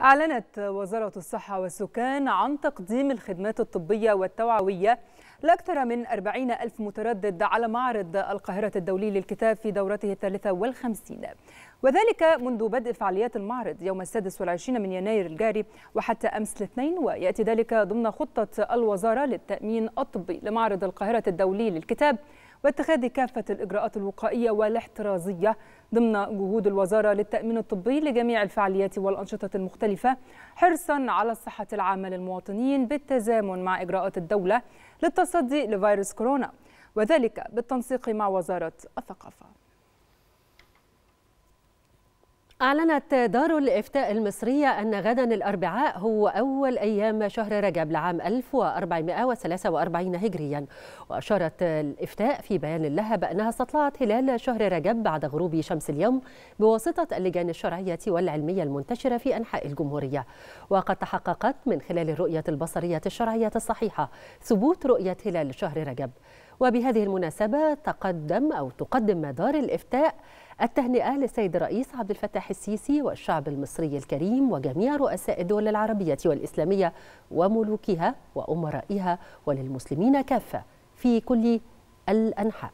أعلنت وزارة الصحة والسكان عن تقديم الخدمات الطبية والتوعوية لأكثر من 40 ألف متردد على معرض القاهرة الدولي للكتاب في دورته الثالثة والخمسين. وذلك منذ بدء فعاليات المعرض يوم السادس والعشرين من يناير الجاري وحتى أمس الاثنين ويأتي ذلك ضمن خطة الوزارة للتأمين الطبي لمعرض القاهرة الدولي للكتاب واتخاذ كافة الإجراءات الوقائية والاحترازية ضمن جهود الوزارة للتأمين الطبي لجميع الفعاليات والأنشطة المختلفة حرصا على الصحة العامة للمواطنين بالتزامن مع إجراءات الدولة للتصدي لفيروس كورونا وذلك بالتنسيق مع وزارة الثقافة. أعلنت دار الإفتاء المصرية أن غدا الأربعاء هو أول أيام شهر رجب لعام 1443 هجريا. وأشارت الإفتاء في بيان لها بأنها استطلعت هلال شهر رجب بعد غروب شمس اليوم بواسطة اللجان الشرعية والعلمية المنتشرة في أنحاء الجمهورية. وقد تحققت من خلال الرؤية البصرية الشرعية الصحيحة ثبوت رؤية هلال شهر رجب. وبهذه المناسبة تقدم أو تقدم دار الإفتاء التهنئة للسيد الرئيس عبد الفتاح السيسي والشعب المصري الكريم وجميع رؤساء الدول العربية والإسلامية وملوكها وأمرائها وللمسلمين كافة في كل الأنحاء.